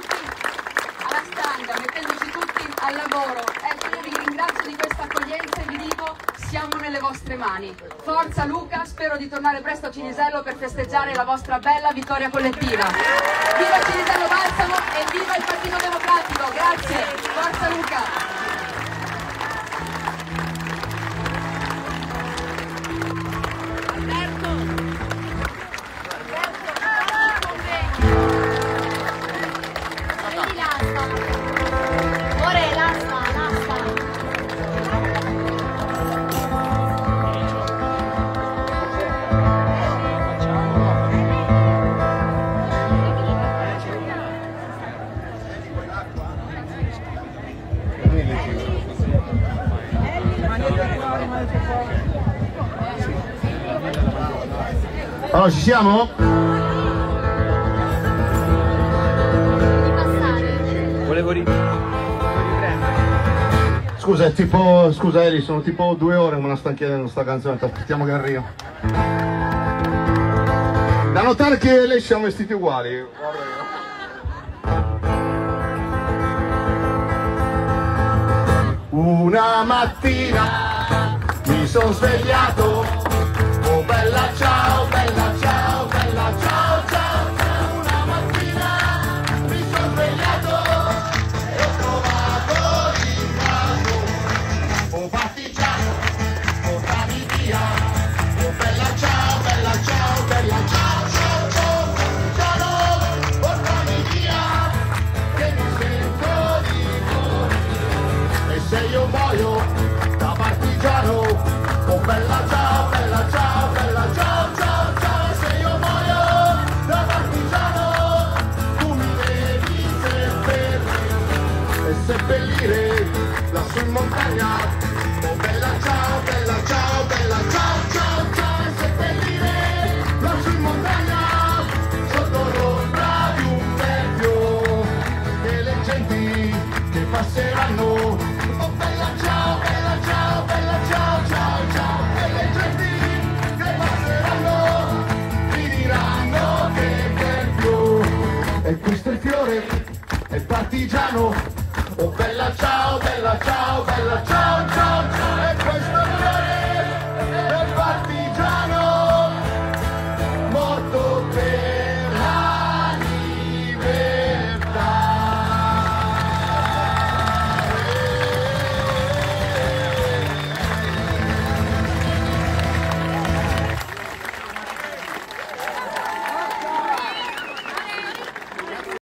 tutti alla stanga, mettendoci tutti al lavoro. Ecco, io vi ringrazio di questa accoglienza e vi dico siamo nelle vostre mani. Forza Luca, spero di tornare presto a Cinisello per festeggiare la vostra bella vittoria collettiva. Viva Cinisello Balsamo e viva il Partito Democratico, Allora, ci siamo? Volevo ri- riprendere. Scusa, è tipo. Scusa Eli, sono tipo due ore che me la stanno chiedendo sta canzone, aspettiamo che arriva. Da notare che lei siamo vestiti uguali. Una mattina sono svegliato, oh bella ciao, bella ciao, bella ciao, ciao, ciao. Una mattina mi sono svegliato e ho trovato l'invaso, oh partigiano, portami via, oh bella ciao, bella ciao, bella ciao, ciao, ciao, partigiano, portami via, che mi sento di morire. E se io muoio bella ciao, bella ciao, bella ciao, ciao, ciao, se io muoio da partigiano, tu mi devi seppellire e seppellire lassù in montagna, oh bella ciao, bella ciao, bella ciao, ciao, ciao, seppellire lassù in montagna, sotto l'ombra di partigiano, oh bella ciao, bella ciao, bella ciao, ciao.